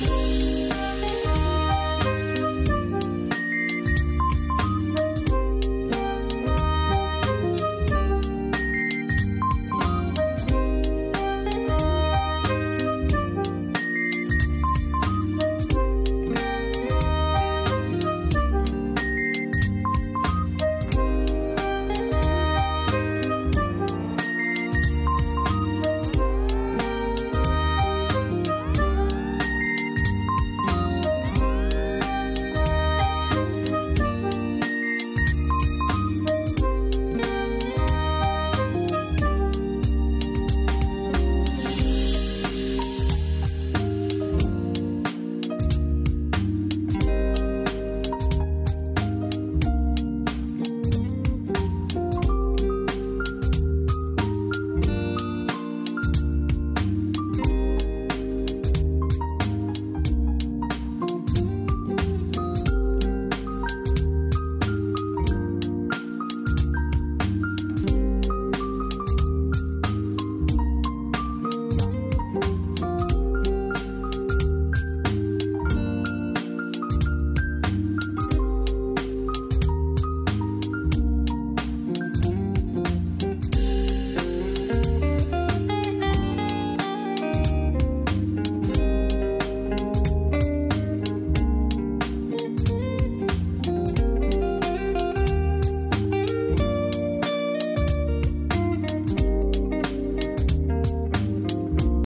嗯。